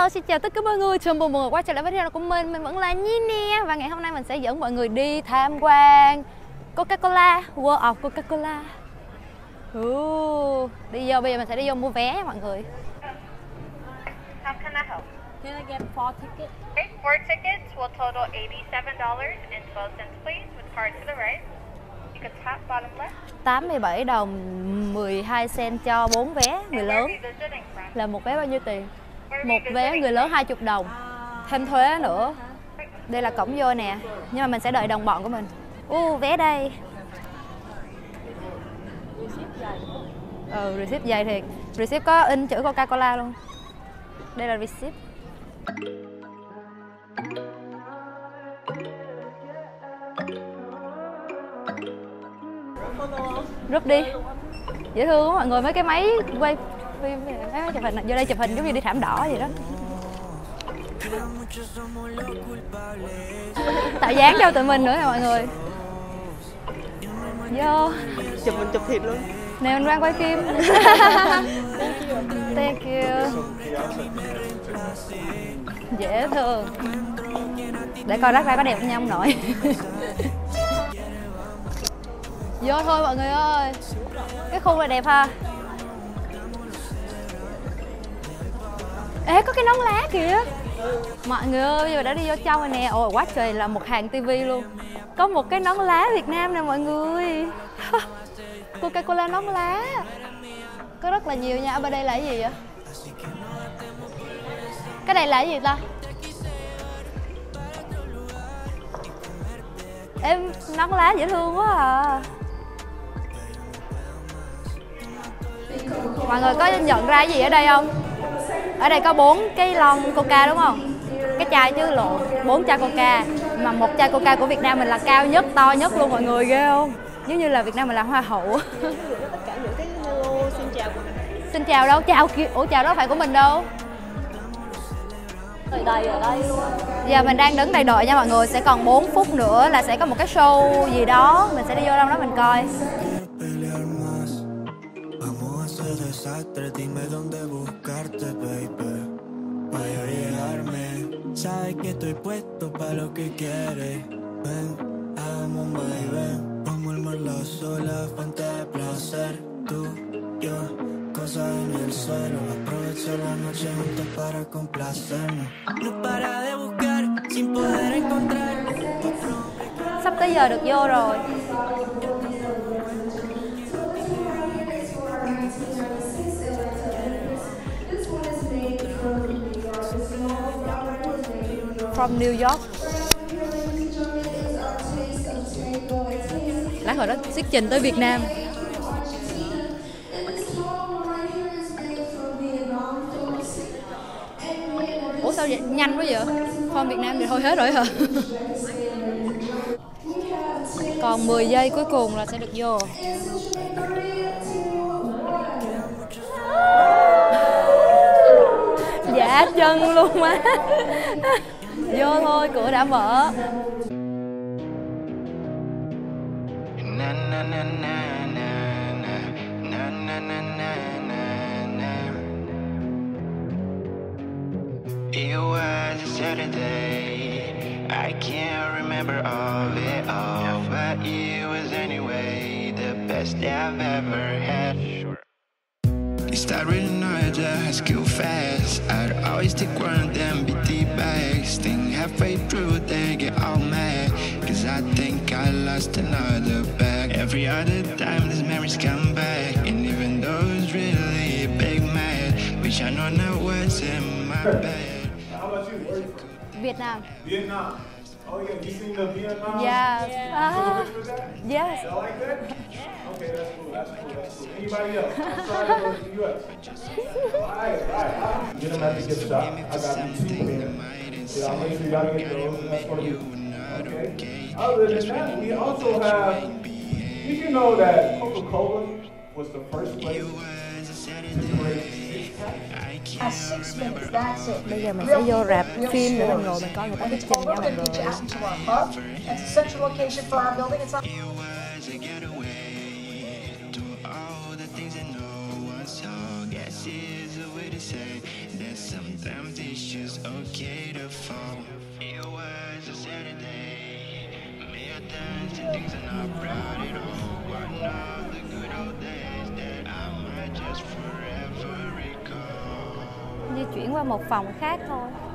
Hello, xin chào tất cả mọi người. Chào mừng mọi người quay trở lại với video của mình. Mình vẫn là Nhi nè và ngày hôm nay mình sẽ dẫn mọi người đi tham quan Coca-Cola, World of Coca-Cola. Uh, đi vô bây giờ mình sẽ đi vô mua vé nha mọi người. How can I help? Can I get four tickets? Okay, four tickets will total $87.12, please, with card to the right. You can tap bottom left. 87 đồng 12 cent cho 4 vé người lớn. Là một vé bao nhiêu tiền? Một vé người lớn 20 đồng. Thêm thuế nữa. Đây là cổng vô nè. Nhưng mà mình sẽ đợi đồng bọn của mình. U vé đây. Ừ, receipt dày thiệt. Receipt có in chữ Coca-Cola luôn. Đây là receipt. Rút đi. Dễ thương quá mọi người mấy cái máy quay phim máy chụp hình này. vô đây chụp hình giống như đi thảm đỏ vậy đó. Tạo dáng cho tụi mình nữa nè mọi người. Vô. Chụp mình chụp thiệt luôn Nè mình đang quay phim Thank you Dễ thương Để coi rác ra có đẹp không nha ông nội Vô thôi mọi người ơi Cái khu này đẹp ha Ê, có cái nón lá kìa. Mọi người ơi, bây giờ đã đi vô trong rồi nè. Ôi, quá trời là một hàng tivi luôn. Có một cái nón lá Việt Nam nè, mọi người. Coca-Cola nón lá. Có rất là nhiều nha. Ở bên đây là cái gì vậy? Cái này là cái gì ta? Em, nón lá dễ thương quá à. Mọi người có nhận ra gì ở đây không? Ở đây có bốn cái lon coca đúng không? Cái chai chứ lộn, bốn chai coca. Mà một chai coca của Việt Nam mình là cao nhất, to nhất luôn mọi người ghê không? Giống như là Việt Nam mình là hoa hậu. Tất cả những cái hello xin chào đâu, chào kia, ủa chào đó phải của mình đâu. Đầy đầy ở đây luôn. Giờ mình đang đứng đây đợi nha mọi người, sẽ còn 4 phút nữa là sẽ có một cái show gì đó Mình sẽ đi vô trong đó mình coi desastre, dime dónde buscarte, baby. Voy a llegarme. Sabes que estoy puesto para lo que quieres. Ven, hagamos un baile. Vamos a armar la sola, fuente de placer. Tú, yo, cosas en el suelo. Aprovecho la noche juntos para complacernos. No para de buscar, sin poder encontrar. Sắp tới giờ được vô rồi From New York Lát hồi đó thuyết trình tới Việt Nam Ủa sao vậy? Nhanh quá vậy? From Việt Nam thì thôi hết rồi hả? Còn 10 giây cuối cùng là sẽ được vô Dạ chân luôn má Vô thôi, cửa đã mở. It was a Saturday. I can't remember of it all But it was anyway The best I've ever had. It's that really know that I skill fast. I'd always take one I lost another bag. Every other time, these memories come back. And even though it's really a big mad, wish I know now what's in my bag. How about you? Where are you from? Việt Vietnam. Oh yeah, you seen the Vietnam? Yes à, Picture of that? Yes Y'all like that? Okay, that's cool. That's cool. That's cool. Anybody else? Outside of those in the U.S. All right, all right. Get them at the gift shop. I got these two here. Yeah, I'll make sure y'all get those. That's for you. Okay. Other than that, we also have. Did you know that Coca-Cola was the first place to create six pack? At six minutes, that's it. Bây giờ mình sẽ vô rạp phim để mình ngồi mình coi người ta thuyết It's trình all nha over mọi the người beach out into our pub. It's a central location for our building. It's on It was a getaway to all the things that no one saw. Guess is a way to say that that sometimes it's just okay to fall. It was a Saturday. Di chuyển qua một phòng khác thôi.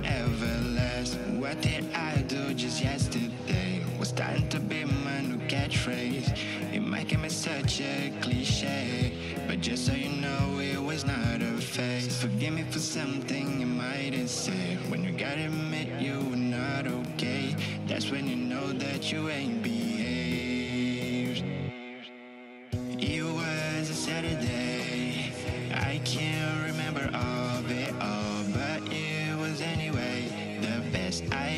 Don't ever last? What did I do just yesterday? Was starting to be my new catchphrase. It might give me such a cliche, but just so you know, it was not a phase. Forgive me for something you might have said. When you gotta admit you were not okay, that's when you know that you ain't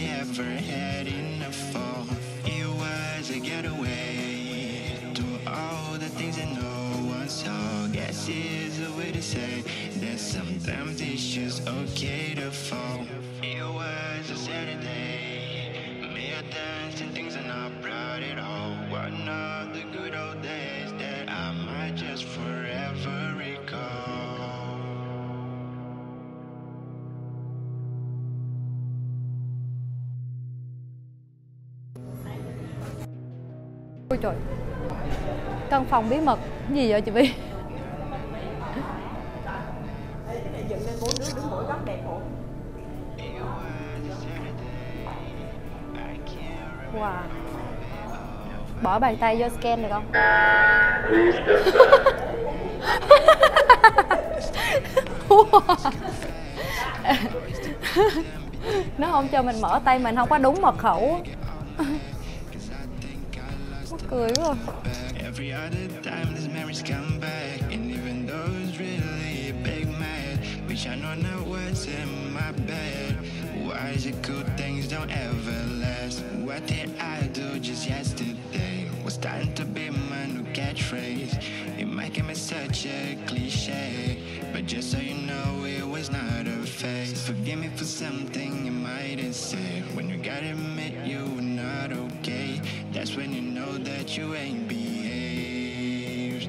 ever had the fall. It was a getaway to all the things that no one saw. Guess is a way to say that sometimes it's just okay to fall. It was a Saturday. Me dancing things and I brought it all. Ôi trời. Căn phòng bí mật. Cái gì vậy chị Vi dựng lên bốn đứa đứng mỗi góc đẹp wow. Bỏ bàn tay vô scan được không? Nó không cho mình mở tay, mình không có đúng mật khẩu. Quá Every other time these memories come back And even it's really big mad Wish I know now what's in my bed. Why is it good things don't ever last? What did I do just yesterday? Was starting to be my new catchphrase. It might give me such a cliche But just so you know it was not a phase. Forgive me for something you might have said When you gotta admit you were not okay That's when you know you ain't behaved.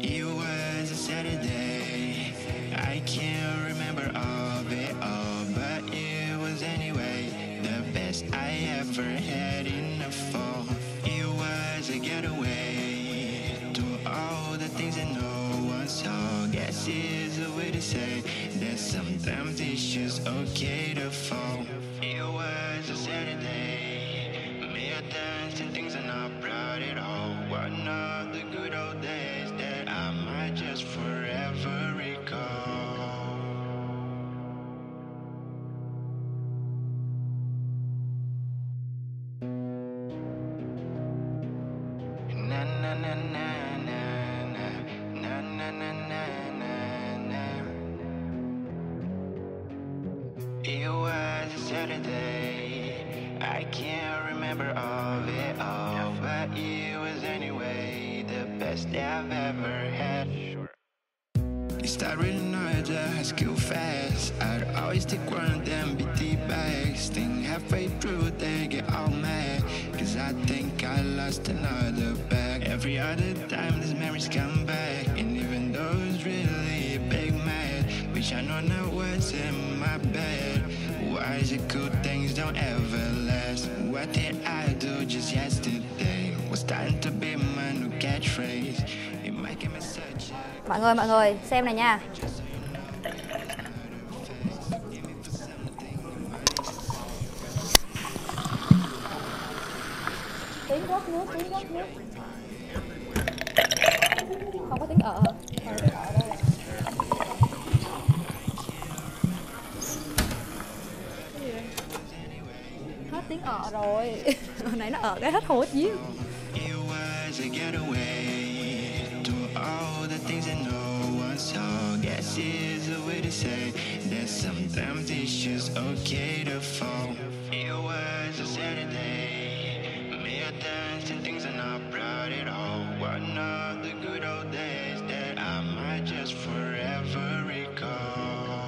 It was a Saturday. I can't remember all of it all But it was anyway. The best I ever had in the fall. It was a getaway. To all the things that no one saw. Guess is a way to say That sometimes it's just okay to fall. It was a Saturday your dance and things are not proud at all. Why not the good old days that I might just forget. Best I've ever had. You start reading out the high school fast. I'd always take one of them BT bags. Think halfway through, they get all mad. Cause I think I lost another bag. Every other time, these memories come back. And even though it's really a big mad, wish I know now what's in my bed. Why is it good things don't ever last? What did I do just yesterday? Was starting to be my new Mọi người, mọi người, xem này nha. Tiếng gót nước, tiếng gót nước. Không có tiếng ở. Tiếng ở rồi. Hồi nãy nó ở cái hết hồn hết so. Guess is a way to say that sometimes it's just okay to fall. It was a Saturday, me a and things are not proud at all. What not the good old days that I might just forever recall.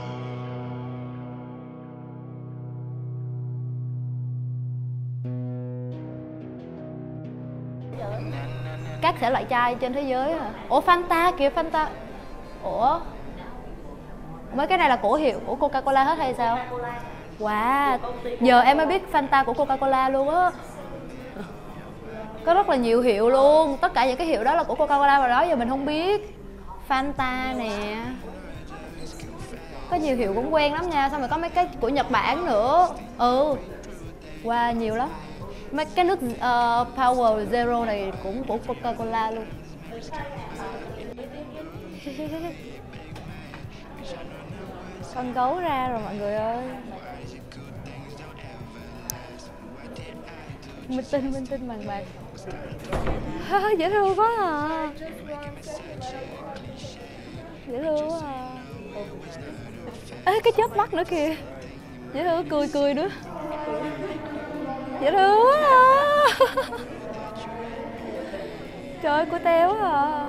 các thể loại chai trên thế giới hả ủa fanta kìa fanta ủa? Mấy cái này là cổ hiệu của coca cola hết hay sao? Wow giờ em mới biết fanta của coca cola luôn á. Có rất là nhiều hiệu luôn. Tất cả những cái hiệu đó là của coca cola mà đó giờ mình không biết. Fanta nè. Có nhiều hiệu cũng quen lắm nha xong rồi có mấy cái của nhật bản nữa. Ừ. Wow nhiều lắm. Mấy cái nước uh, Power Zero này cũng của Coca Cola luôn. con gấu ra rồi mọi người ơi. Minh tinh minh tinh bằng bạc dễ thương quá à. Dễ thương quá à. Ê, cái chớp mắt nữa kìa. Dễ thương cười cười nữa. Dễ thương quá à. Trời ơi, cô teo quá à.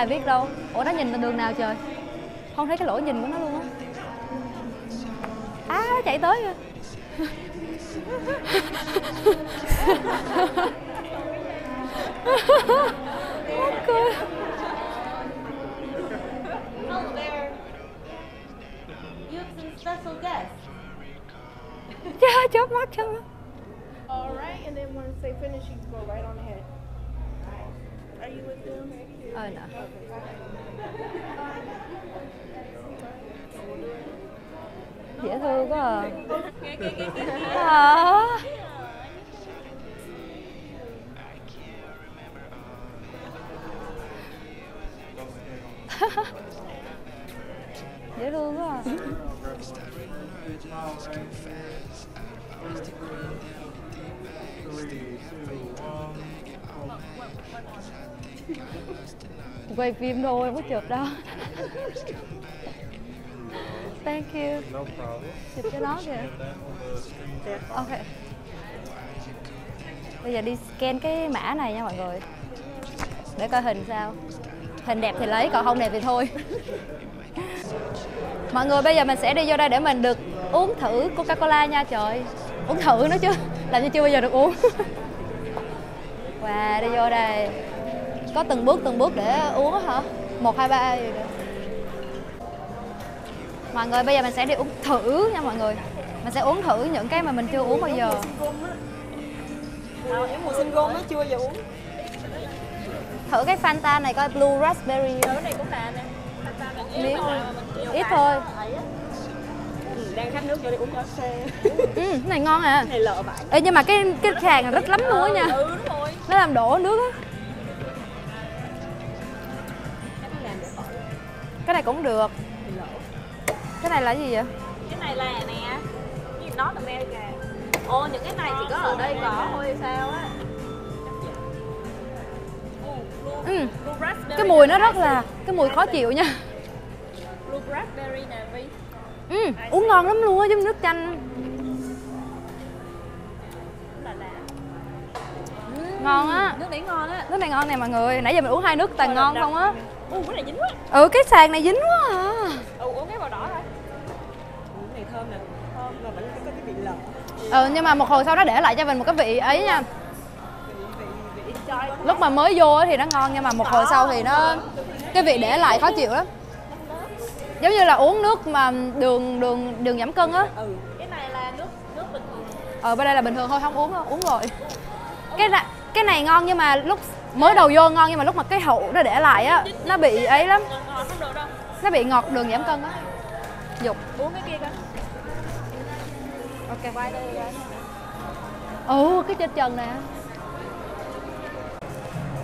Ai biết đâu. Ủa nó nhìn từ đường nào trời? Không thấy cái lỗ nhìn của nó luôn á. À nó chạy tới rồi Mắc cười. Hello chớp mắt chớp mắt. All right, and then once they finish, you go right on ahead. Are you with them? Ờ nè dễ thương quá à, à. Quay phim thôi em có chụp đâu. Thank you. No problem. chụp cho nó kìa. Ok. Bây giờ đi scan cái mã này nha mọi người. Để coi hình sao. Hình đẹp thì lấy còn không đẹp thì thôi. Mọi người bây giờ mình sẽ đi vô đây để mình được uống thử coca cola nha trời. Uống thử nữa chứ. Làm như chưa bao giờ được uống. Và đi vô đây có từng bước từng bước để uống hả một hai ba gì đó. mọi người bây giờ mình sẽ đi uống thử nha mọi người mình sẽ uống thử những cái mà mình chưa uống bao giờ em mùa sinh gôn nó chưa giờ uống. thử cái Fanta này coi blue raspberry Cái này cũng là nè. miếng ít thôi Ừ, đang khát nước cho đi uống cà phê. ừ, cái này ngon à này lợ. Ê, nhưng mà cái cái khàn rất lắm luôn á nha Ừ đúng rồi. nó làm đổ nước á cái này cũng được. Cái này là cái gì vậy? Cái này là nè cái nó America. Ồ những cái này chỉ có ở đây có thôi sao á? Ừ, cái mùi nó rất là cái mùi khó chịu nha. Ừ, uống ngon lắm luôn á giống nước chanh. Là là ngon á. Nước đấy ngon á. Nước này ngon nè mọi người. Nãy giờ mình uống hai nước toàn ngon không á u cái này dính quá ừ cái sàn này dính quá à ừ uống cái màu đỏ thôi Cái này thơm nè. Thơm mà vẫn có cái vị lợ. ừ nhưng mà một hồi sau đó để lại cho mình một cái vị ấy nha Vị vị vị chai. lúc mà mới vô á thì nó ngon nhưng mà một hồi sau thì nó cái vị để lại khó chịu lắm giống như là uống nước mà đường đường đường giảm cân á Ừ. cái này là nước nước bình thường ờ bên đây là bình thường thôi không uống đâu uống rồi cái này cái này ngon nhưng mà lúc mới đầu vô ngon nhưng mà lúc mà cái hậu nó để lại á nó bị ấy lắm. Nó bị ngọt đường giảm cân á. Dục. Uống cái kia coi. Ok quay đây ồ cái trên trần nè.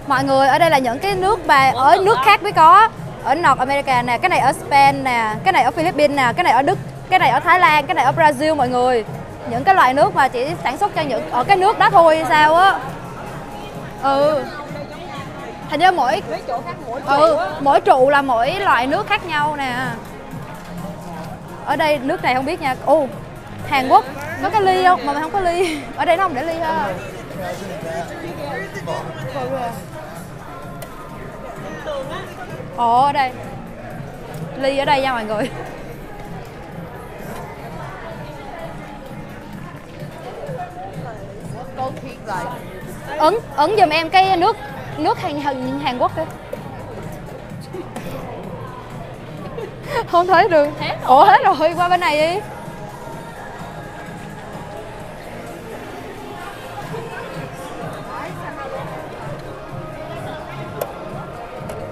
Mọi người ở đây là những cái nước mà ở nước khác mới có. Ở North America nè cái này ở Spain nè cái này ở Philippines nè cái này ở Đức cái này ở Thái Lan cái này ở Brazil mọi người. Những cái loại nước mà chỉ sản xuất cho những ở cái nước đó thôi sao á. Ừ thành ra mỗi Mấy chỗ khác mỗi ừ mỗi trụ là mỗi loại nước khác nhau nè. Ở đây nước này không biết nha. Ồ Hàn Quốc. Có cái ly không? Mà mày không có ly. Ở đây nó không để ly ha. Ồ ở đây. Ly ở đây nha mọi người. Ấn ấn giùm em cái nước nước Hàn Hàn, Hàn Quốc đi không thấy được. Ủa hết rồi qua bên này đi.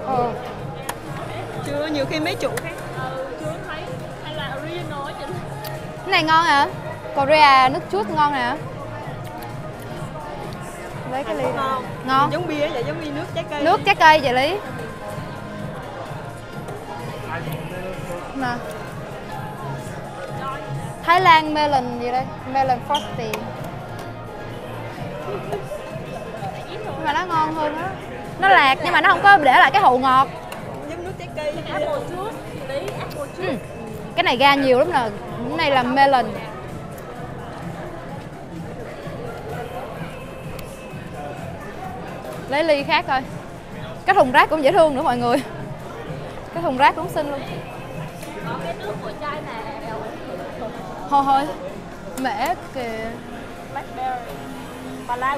Ờ. Chưa, nhiều khi mấy chủ khác. Ừ, chưa thấy. Hay là original á chị? Cái này ngon hả? Korea nước chút ngon nè lấy cái ly. Này. ngon. Ngon. Giống bia vậy giống như nước trái cây. Nước trái cây chị lý. Nè. Thái Lan melon gì đây? Melon frosty. Nhưng mà nó ngon hơn đó nó lạc nhưng mà nó không có để lại cái hậu ngọt. Giống nước trái cây. Apple juice tí apple juice. Ừ. cái này ra nhiều lắm nè. Cái này là melon lấy ly khác thôi, cái thùng rác cũng dễ thương nữa mọi người. Cái thùng rác cũng xinh luôn. Có cái nước của chai này thôi thôi. Mẻ kìa. Blackberry Malawi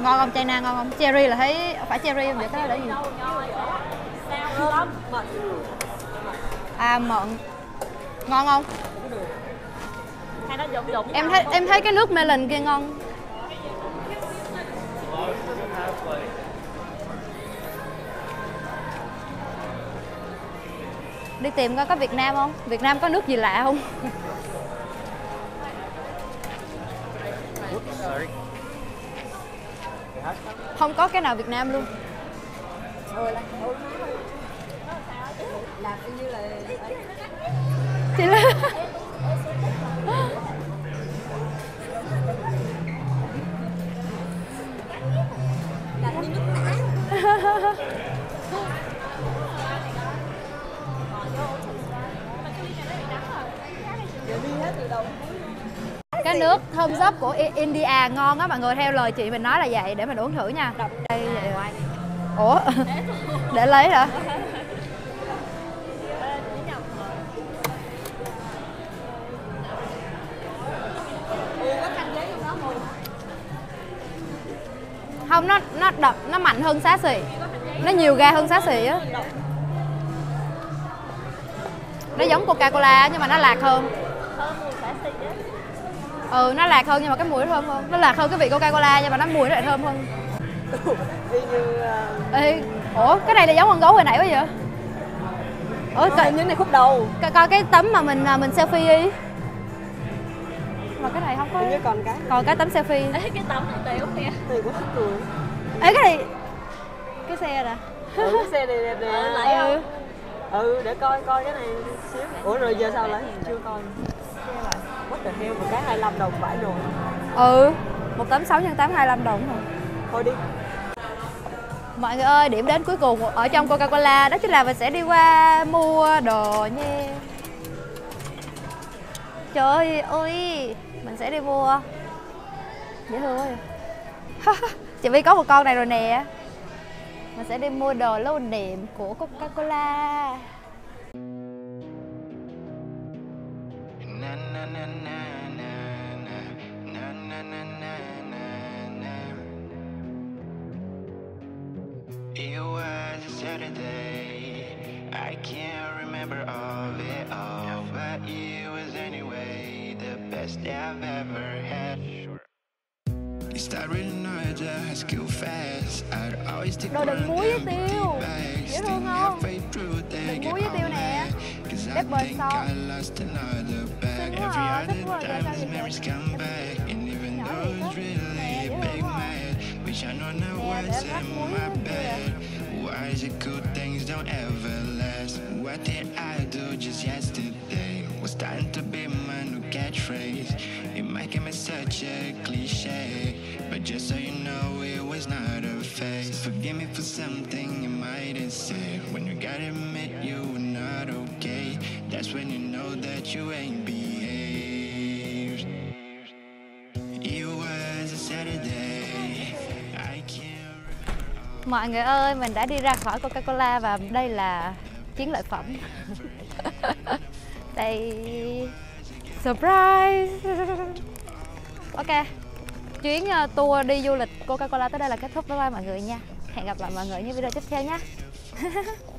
ngon không chai na ngon không? Cherry là thấy phải cherry không vậy? Cái đó là gì? À mận. Ngon không? Em thấy em thấy cái nước melon kia ngon đi tìm coi có Việt Nam không? Việt Nam có nước gì lạ không? Không có cái nào Việt Nam luôn. Chị là thơm dốc của India ngon á mọi người. Theo lời chị mình nói là vậy để mình uống thử nha. Đây vậy. ủa? Để lấy hả? Không nó nó đậm nó mạnh hơn xá xì. Nó nhiều ga hơn xá xì á. Nó giống coca cola nhưng mà nó lạc hơn ừ nó lạc hơn nhưng mà cái mùi nó thơm hơn. Nó lạc hơn cái vị coca cola nhưng mà nó mùi nó lại thơm hơn. Y như ờ, Ê, ủa cái này là giống con gấu hồi nãy quá vậy? Ủa coi, như này khúc đầu. coi, coi cái tấm mà mình à, mình selfie đi. Mà cái này không có như còn cái còn cái tấm selfie. Cái tấm này tiểu kìa. Này cũng thích cười ấy cái này cái xe nè. Ừ, cái xe này đẹp nè. ừ. Ừ để coi coi cái này xíu. Ủa rồi giờ sao lấy chưa coi. Mất the hell một cái 25 đồng vải rồi ừ một tấm 6 nhân 8 25 đồng rồi thôi đi. Mọi người ơi điểm đến cuối cùng ở trong Coca Cola đó chính là mình sẽ đi qua mua đồ nha. Trời ơi mình sẽ đi mua. Dễ thương quá chị Vi có một con này rồi nè mình sẽ đi mua đồ của Coca-Cola I can't remember all it all But it was anyway The best I've ever had that Rồi đừng muối với tiêu Dễ thương không Đừng muối với tiêu nè Đếp bền son Xinh quá rồi, thích quá rồi, sao vậy Why is it good things don't ever last? What did I do just yesterday? Was starting to be my new catchphrase. Such a cliche, but just so you know, it was not a phase. Forgive me for something you might have said. When you gotta admit you were not okay, that's when you know that you ain't behaved. It was a Saturday. I can't Mọi người ơi, mình đã đi ra khỏi Coca-Cola và đây là chiến lợi phẩm. đây surprise. ok. Chuyến uh, tour đi du lịch Coca-Cola tới đây là kết thúc. Bye bye mọi người nha. Hẹn gặp lại mọi người những video tiếp theo nhé.